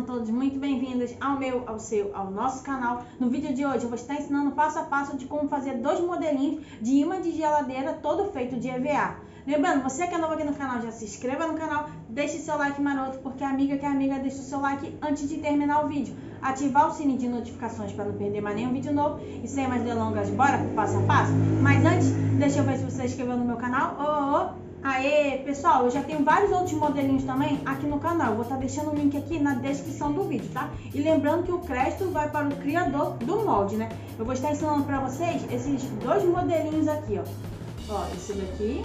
Sejam todos muito bem-vindos ao meu, ao seu, ao nosso canal. No vídeo de hoje eu vou estar ensinando passo a passo de como fazer dois modelinhos de imã de geladeira todo feito de EVA. Lembrando, você que é novo aqui no canal, já se inscreva no canal, deixe seu like maroto, porque amiga que é amiga deixa o seu like antes de terminar o vídeo. Ativar o sininho de notificações para não perder mais nenhum vídeo novo. E sem mais delongas, bora pro passo a passo? Mas antes, deixa eu ver se você se inscreveu no meu canal. Ô, ô, ô. Aê, pessoal, eu já tenho vários outros modelinhos também aqui no canal. Vou estar deixando o link aqui na descrição do vídeo, tá? E lembrando que o crédito vai para o criador do molde, né? Eu vou estar ensinando para vocês esses dois modelinhos aqui, ó. Ó, esse daqui,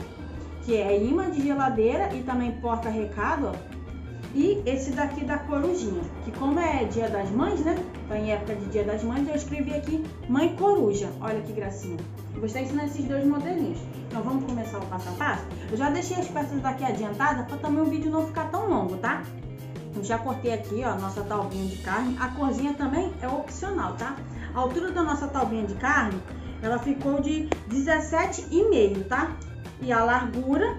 que é imã de geladeira e também porta-recado, ó. E esse daqui da corujinha, que como é dia das mães, né? Tá em época de dia das mães, eu escrevi aqui mãe coruja. Olha que gracinha. Eu vou estar ensinando esses dois modelinhos. Então vamos começar o passo a passo? Eu já deixei as peças daqui adiantadas para também o vídeo não ficar tão longo, tá? Eu já cortei aqui, ó, a nossa talbinha de carne. A corzinha também é opcional, tá? A altura da nossa talbinha de carne, ela ficou de 17,5, tá? E a largura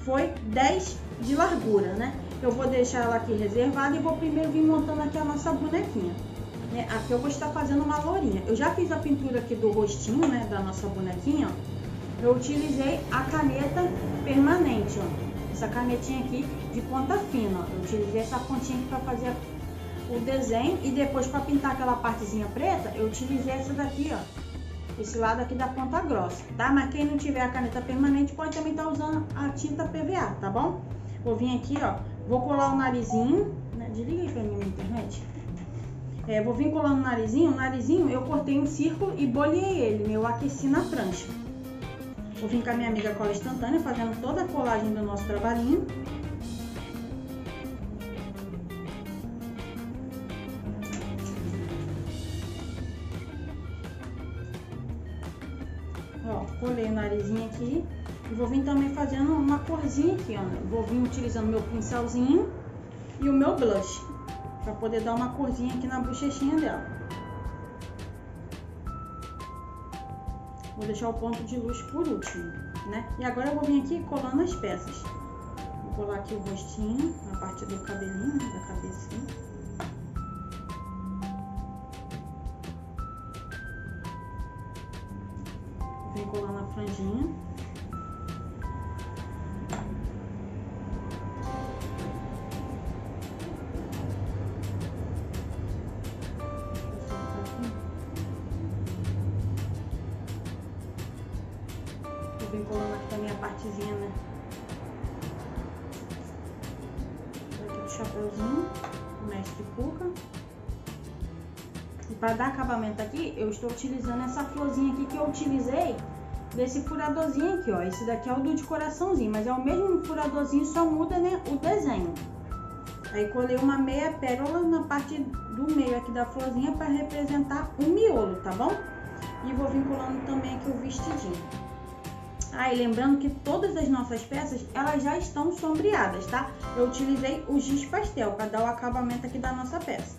foi 10 de largura, né? Eu vou deixar ela aqui reservada e vou primeiro vir montando aqui a nossa bonequinha. É, aqui eu vou estar fazendo uma lourinha. Eu já fiz a pintura aqui do rostinho, né, da nossa bonequinha, ó. Eu utilizei a caneta permanente, ó. Essa canetinha aqui de ponta fina, ó. Eu utilizei essa pontinha aqui para fazer o desenho e depois para pintar aquela partezinha preta, eu utilizei essa daqui, ó. Esse lado aqui da ponta grossa, tá? Mas quem não tiver a caneta permanente pode também estar tá usando a tinta PVA, tá bom? Vou vir aqui, ó, Vou colar o narizinho, né? Desliga aí pra mim na internet. É, vou vir colando o narizinho. O narizinho eu cortei um círculo e bolhei ele, eu aqueci na prancha. Vou vir com a minha amiga cola instantânea, fazendo toda a colagem do nosso trabalhinho. Ó, colei o narizinho aqui. E vou vir também fazendo uma corzinha aqui, ó. Vou vir utilizando meu pincelzinho e o meu blush. Pra poder dar uma corzinha aqui na bochechinha dela. Vou deixar o ponto de luz por último, né? E agora eu vou vir aqui colando as peças. Vou colar aqui o rostinho, a parte do cabelinho, da cabecinha. Vem colar na franjinha. Vim colando aqui também a partezinha, né? Aqui do chapeuzinho, mestre cuca. E para dar acabamento aqui, eu estou utilizando essa florzinha aqui que eu utilizei desse furadorzinho aqui, ó. Esse daqui é o do de coraçãozinho, mas é o mesmo furadorzinho, só muda, né, o desenho. Aí colei uma meia pérola na parte do meio aqui da florzinha para representar o miolo, tá bom? E vou vinculando também aqui o vestidinho. Ah, e lembrando que todas as nossas peças, elas já estão sombreadas, tá? Eu utilizei o giz pastel para dar o acabamento aqui da nossa peça.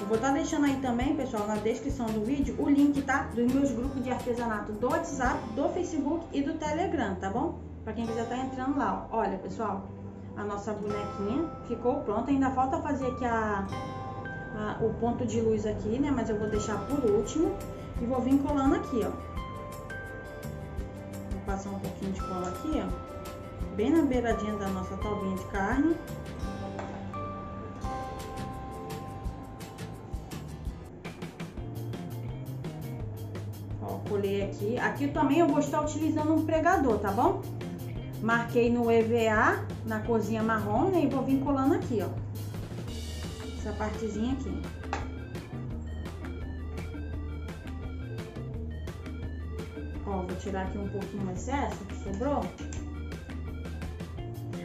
Eu vou estar tá deixando aí também, pessoal, na descrição do vídeo, o link, tá? Dos meus grupos de artesanato do WhatsApp, do Facebook e do Telegram, tá bom? Para quem quiser estar tá entrando lá. Ó. Olha, pessoal, a nossa bonequinha ficou pronta. Ainda falta fazer aqui a, a, o ponto de luz aqui, né? Mas eu vou deixar por último e vou vir colando aqui, ó. Vou passar um pouquinho de cola aqui, ó. Bem na beiradinha da nossa talbinha de carne. Ó, colei aqui. Aqui também eu vou estar utilizando um pregador, tá bom? Marquei no EVA, na cozinha marrom, né? E vou vir colando aqui, ó essa partezinha aqui. Ó, vou tirar aqui um pouquinho o excesso que sobrou.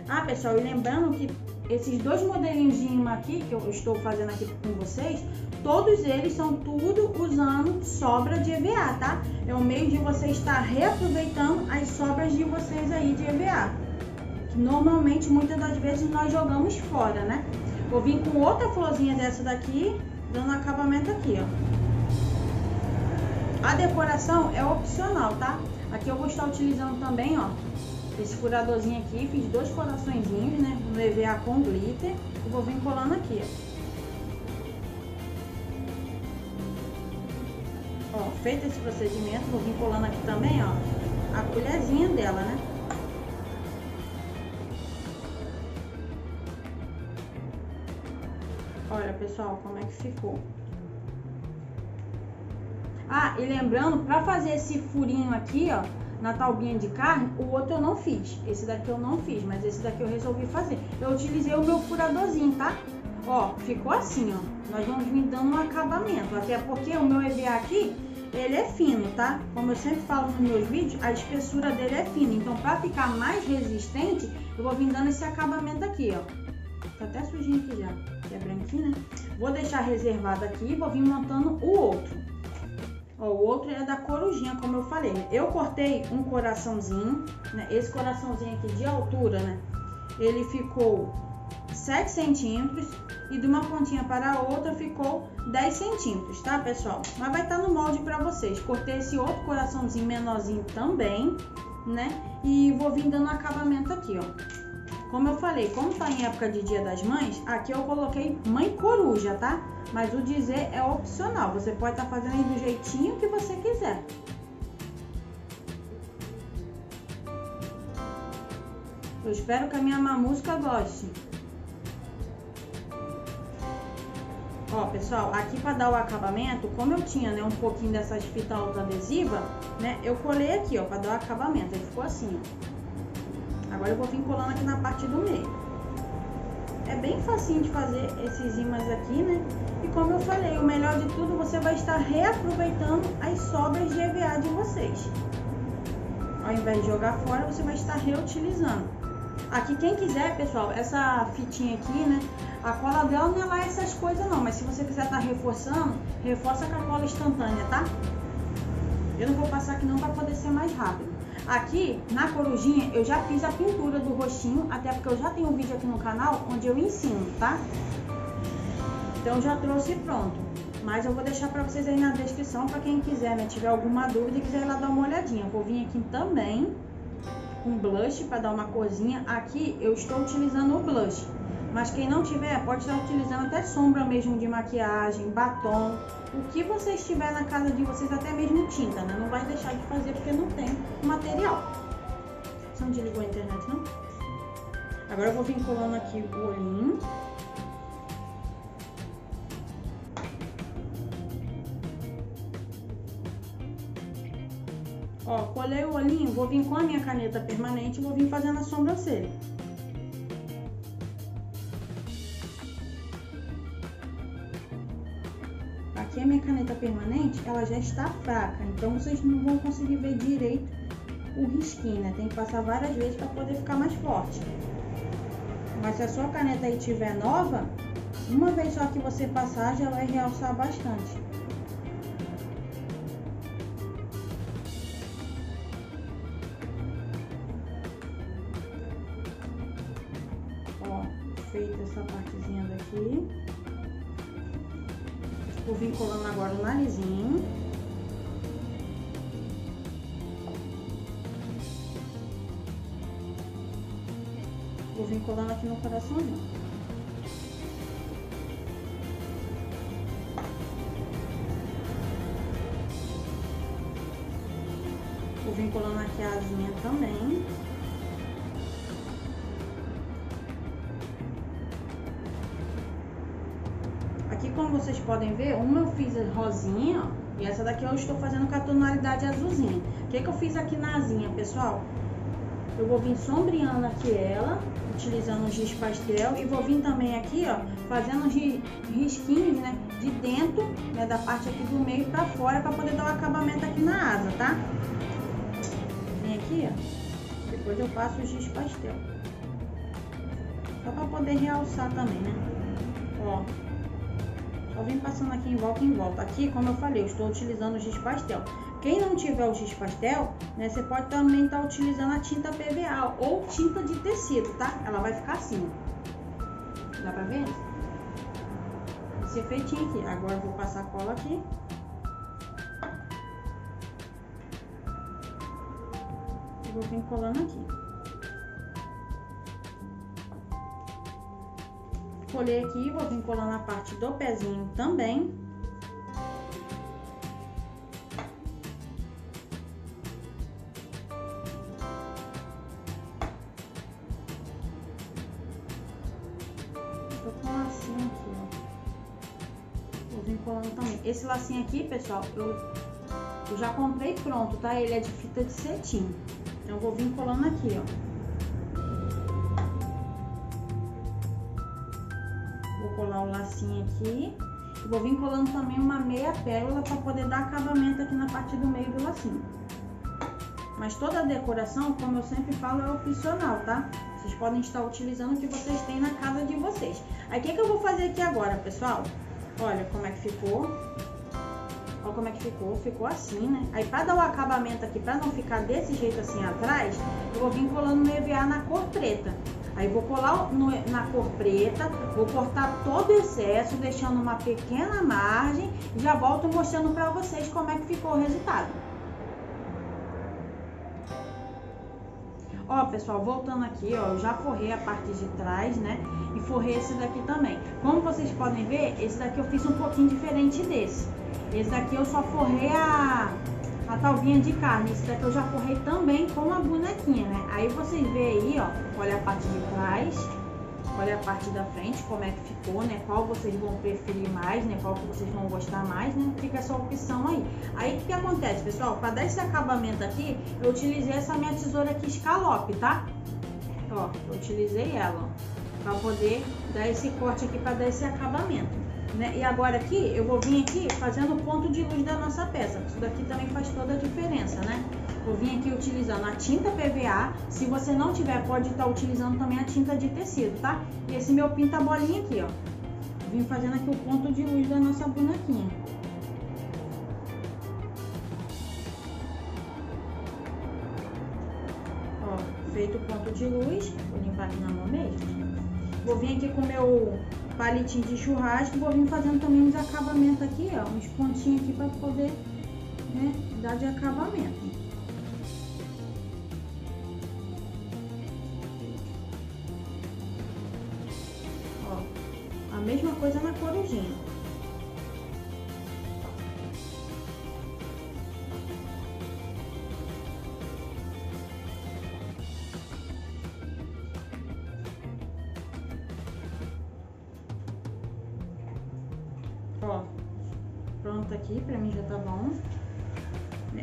Ah, pessoal, e lembrando que esses dois modelinhos de imã aqui, que eu estou fazendo aqui com vocês, todos eles são tudo usando sobra de EVA, tá? É o meio de você estar reaproveitando as sobras de vocês aí de EVA. Que normalmente, muitas das vezes, nós jogamos fora, né? Vou vir com outra florzinha dessa daqui, dando acabamento aqui, ó. A decoração é opcional, tá? Aqui eu vou estar utilizando também, ó, esse furadorzinho aqui. Fiz dois coraçõezinhos, né, no EVA com glitter. E vou vir colando aqui, ó. Ó, feito esse procedimento, vou vir colando aqui também, ó, a colherzinha dela, né. Pessoal, como é que ficou. Ah, e lembrando, para fazer esse furinho aqui, ó, na talbinha de carne, o outro eu não fiz. Esse daqui eu não fiz, mas esse daqui eu resolvi fazer. Eu utilizei o meu furadorzinho, tá? Ó, ficou assim, ó. Nós vamos vir dando um acabamento, até porque o meu EVA aqui, ele é fino, tá? Como eu sempre falo nos meus vídeos, a espessura dele é fina. Então, para ficar mais resistente, eu vou vir dando esse acabamento aqui, ó. Tá até sujinho aqui já, que é branquinho, né? Vou deixar reservado aqui e vou vir montando o outro. Ó, o outro é da corujinha, como eu falei. Eu cortei um coraçãozinho, né? Esse coraçãozinho aqui de altura, né? Ele ficou 7 centímetros e de uma pontinha para a outra ficou 10 centímetros, tá, pessoal? Mas vai estar tá no molde para vocês. Cortei esse outro coraçãozinho menorzinho também, né? E vou vir dando acabamento aqui, ó. Como eu falei, como tá em época de Dia das Mães, aqui eu coloquei mãe coruja, tá? Mas o dizer é opcional, você pode estar tá fazendo aí do jeitinho que você quiser. Eu espero que a minha mamusca goste. Ó, pessoal, aqui para dar o acabamento, como eu tinha, né, um pouquinho dessas fitas adesiva, né, eu colei aqui, ó, para dar o acabamento. Aí ficou assim, ó. Agora eu vou vir colando aqui na parte do meio. É bem facinho de fazer esses imãs aqui, né? E como eu falei, o melhor de tudo, você vai estar reaproveitando as sobras de EVA de vocês. Ao invés de jogar fora, você vai estar reutilizando. Aqui, quem quiser, pessoal, essa fitinha aqui, né? A cola dela não é lá essas coisas não, mas se você quiser estar tá reforçando, reforça com a cola instantânea, tá? Eu não vou passar aqui não para poder ser mais rápido. Aqui, na corujinha, eu já fiz a pintura do rostinho, até porque eu já tenho um vídeo aqui no canal onde eu ensino, tá? Então, já trouxe pronto. Mas eu vou deixar para vocês aí na descrição, para quem quiser, né? Tiver alguma dúvida e quiser ir lá dar uma olhadinha. Vou vir aqui também com blush para dar uma corzinha. Aqui eu estou utilizando o blush. Mas quem não tiver, pode estar utilizando até sombra mesmo de maquiagem, batom, o que vocês tiver na casa de vocês, até mesmo tinta, né? Não vai deixar de fazer porque não tem material. Você não desligou a internet, não? Agora eu vou vir colando aqui o olhinho. Ó, colei o olhinho, vou vir com a minha caneta permanente e vou vir fazendo a sobrancelha. Aqui a minha caneta permanente, ela já está fraca, então vocês não vão conseguir ver direito o risquinho, né? Tem que passar várias vezes para poder ficar mais forte. Mas se a sua caneta aí estiver nova, uma vez só que você passar já vai realçar bastante. Vou vir colando aqui no coraçãozinho. Vou vir colando aqui a asinha também. como vocês podem ver, uma eu fiz rosinha, ó, e essa daqui eu estou fazendo com a tonalidade azulzinha. O que, que eu fiz aqui na asinha, pessoal? Eu vou vir sombreando aqui ela, utilizando o giz pastel, e vou vir também aqui, ó, fazendo os risquinhos, né, de dentro, né, da parte aqui do meio para fora, para poder dar o um acabamento aqui na asa, tá? Vem aqui, ó, depois eu passo o giz pastel. Só para poder realçar também, né? Ó, só vem passando aqui em volta em volta. Aqui, como eu falei, eu estou utilizando o giz pastel. Quem não tiver o giz pastel, né, você pode também estar tá utilizando a tinta PVA ou tinta de tecido, tá? Ela vai ficar assim. Dá pra ver? Esse efeitinho aqui. Agora eu vou passar a cola aqui. E vou vir colando aqui. Colhei aqui, vou vir colando a parte do pezinho também. Colando também. Esse lacinho aqui, pessoal, eu, eu já comprei pronto, tá? Ele é de fita de cetim. Então, eu vou vir colando aqui, ó. colar o lacinho aqui. E vou vir colando também uma meia pérola para poder dar acabamento aqui na parte do meio do lacinho. Mas toda a decoração, como eu sempre falo, é opcional, tá? Vocês podem estar utilizando o que vocês têm na casa de vocês. Aí, o que, que eu vou fazer aqui agora, pessoal? Olha como é que ficou. Olha como é que ficou. Ficou assim, né? Aí, para dar o acabamento aqui, para não ficar desse jeito assim atrás, eu vou vir colando no EVA na cor preta. Aí vou colar no, na cor preta, vou cortar todo o excesso, deixando uma pequena margem já volto mostrando para vocês como é que ficou o resultado. Ó, pessoal, voltando aqui, ó, eu já forrei a parte de trás, né? E forrei esse daqui também. Como vocês podem ver, esse daqui eu fiz um pouquinho diferente desse. Esse daqui eu só forrei a, a talvinha de carne. Esse daqui eu já forrei também com a bonequinha, né? Aí vocês veem aí, ó, olha a parte de trás, olha a parte da frente, como é que ficou, né? Qual vocês vão preferir mais, né? Qual que vocês vão gostar mais, né? Fica essa opção aí. Aí, o que, que acontece, pessoal? Para dar esse acabamento aqui, eu utilizei essa minha tesoura aqui escalope, tá? Ó, eu utilizei ela, ó, para poder dar esse corte aqui, para dar esse acabamento. Né? E agora aqui, eu vou vir aqui fazendo o ponto de luz da nossa peça. Isso daqui também faz toda a diferença, né? Vou vir aqui utilizando a tinta PVA. Se você não tiver, pode estar utilizando também a tinta de tecido, tá? E esse meu pinta-bolinha aqui, ó. Vim fazendo aqui o ponto de luz da nossa bonequinha. Ó, feito o ponto de luz. Vou limpar aqui na mão mesmo. Vou vir aqui com o meu palitinho de churrasco, vou vir fazendo também uns acabamentos aqui, ó, uns pontinhos aqui para poder né, dar de acabamento. Ó, a mesma coisa na corujinha.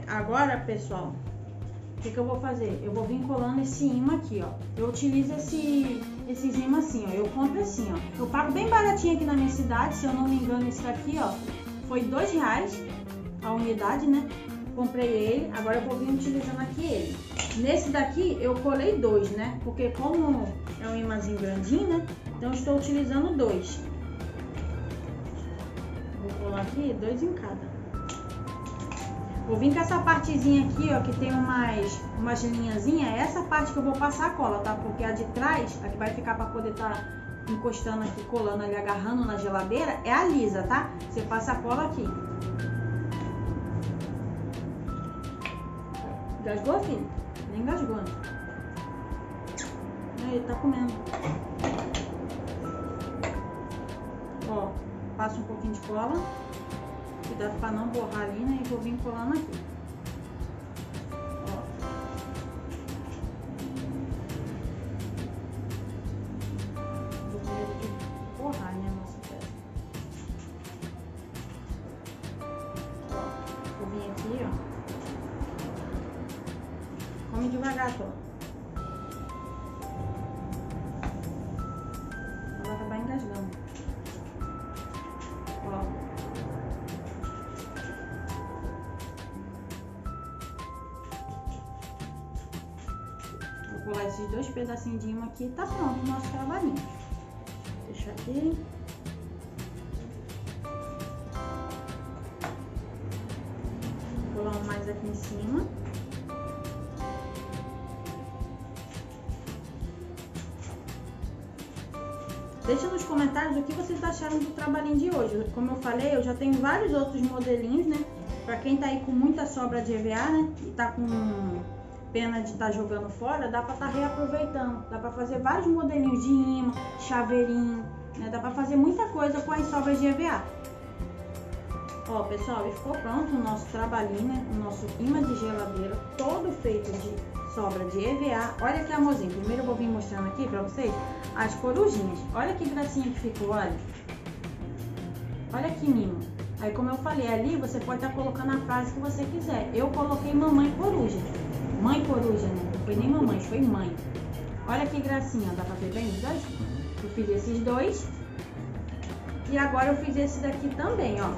Agora, pessoal, o que, que eu vou fazer? Eu vou vir colando esse imã aqui, ó. Eu utilizo esse, esses imãs assim, ó. Eu compro assim, ó. Eu pago bem baratinho aqui na minha cidade, se eu não me engano, esse daqui, ó. Foi dois reais a unidade, né? Comprei ele, agora eu vou vir utilizando aqui ele. Nesse daqui eu colei dois, né? Porque como é um imãzinho grandinho, né? Então estou utilizando dois aqui, dois em cada. Vou vir com essa partezinha aqui, ó, que tem umas, umas linhazinhas, é essa parte que eu vou passar a cola, tá? Porque a de trás, a que vai ficar pra poder tá encostando aqui, colando ali, agarrando na geladeira, é a lisa, tá? Você passa a cola aqui. Gasgou, filho? Nem gasgou, né? Aí, tá comendo. Ó, passa um pouquinho de cola. Cuidado para não borrar ali, né? E vou vir colando aqui. Esses dois pedacinhos de imã aqui tá pronto o nosso trabalhinho. Deixa aqui. Colar um mais aqui em cima. Deixa nos comentários o que vocês acharam do trabalhinho de hoje. Como eu falei, eu já tenho vários outros modelinhos, né? Pra quem tá aí com muita sobra de EVA, né? E tá com pena de estar tá jogando fora, dá para estar tá reaproveitando. Dá para fazer vários modelinhos de imã, chaveirinho, né? Dá para fazer muita coisa com as sobras de EVA. Ó, pessoal, ficou pronto o nosso trabalhinho, né? O nosso imã de geladeira, todo feito de sobra de EVA. Olha que amorzinho. Primeiro eu vou vir mostrando aqui pra vocês as corujinhas. Olha que gracinha que ficou, olha. Olha que mimo. Aí, como eu falei, ali você pode estar tá colocando a frase que você quiser. Eu coloquei mamãe coruja. Mãe coruja, né? Não foi nem mamãe, foi mãe. Olha que gracinha. Dá pra ver bem os dois? Eu fiz esses dois. E agora eu fiz esse daqui também, ó.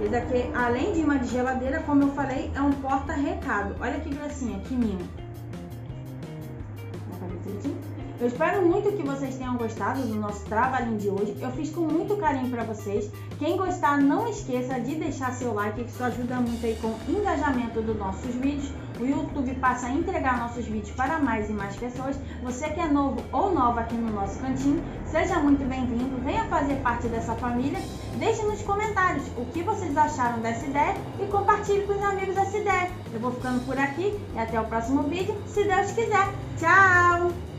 Esse daqui, além de imã de geladeira, como eu falei, é um porta-recado. Olha que gracinha, que mimo. Eu espero muito que vocês tenham gostado do nosso trabalhinho de hoje. Eu fiz com muito carinho para vocês. Quem gostar, não esqueça de deixar seu like, que isso ajuda muito aí com o engajamento dos nossos vídeos. O YouTube passa a entregar nossos vídeos para mais e mais pessoas. Você que é novo ou nova aqui no nosso cantinho, seja muito bem-vindo, venha fazer parte dessa família. Deixe nos comentários o que vocês acharam dessa ideia e compartilhe com os amigos essa ideia. Eu vou ficando por aqui e até o próximo vídeo, se Deus quiser. Tchau!